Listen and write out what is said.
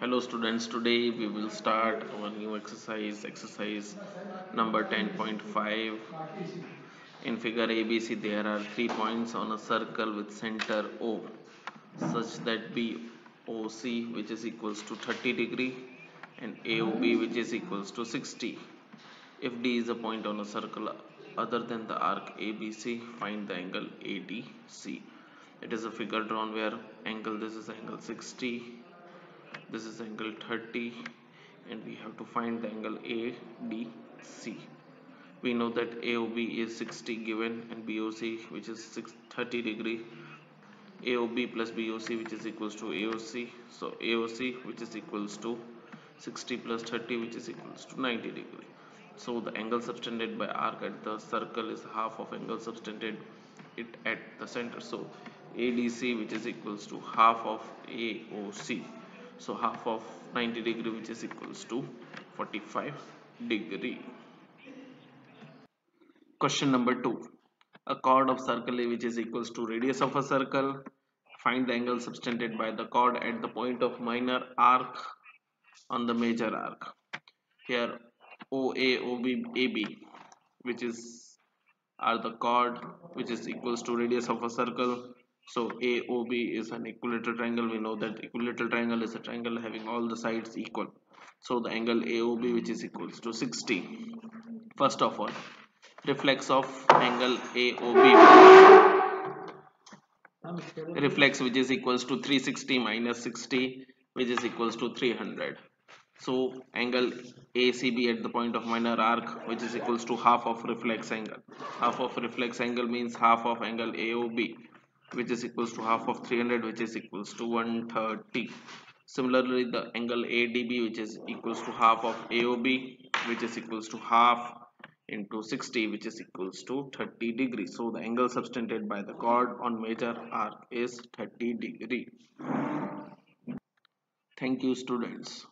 hello students. Today we will start our new exercise exercise number 10.5 in figure abc there are three points on a circle with center o. Such that boc which is equals to 30 degree and aob which is equals to 60 if d is a point on a circle other than the arc abc find the angle adc it is a figure drawn where angle this is angle 60 this is angle 30 and we have to find the angle ADC we know that AOB is 60 given and BOC which is 30 degree. AOB plus BOC which is equals to AOC so AOC which is equals to 60 plus 30 which is equals to 90 degree. So the angle subtended by arc at the circle is half of angle subtended it at the center. So ADC which is equals to half of AOC so half of 90 degree which is equals to 45 degree. Question number two. A chord of circle A which is equals to radius of a circle. Find the angle subtended by the chord at the point of minor arc on the major arc. Here OA OB AB which is are the chord which is equals to radius of a circle so AOB is an equilateral triangle. We know that equilateral triangle is a triangle having all the sides equal. So the angle AOB which is equals to 60. First of all, reflex of angle AOB reflex which is equals to 360 minus 60 which is equals to 300. So angle ACB at the point of minor arc which is equals to half of reflex angle. Half of reflex angle means half of angle AOB which is equals to half of 300 which is equals to 130 similarly the angle ADB which is equals to half of AOB which is equals to half into 60 which is equals to 30 degree. So the angle subtended by the chord on major arc is 30 degree. Thank you students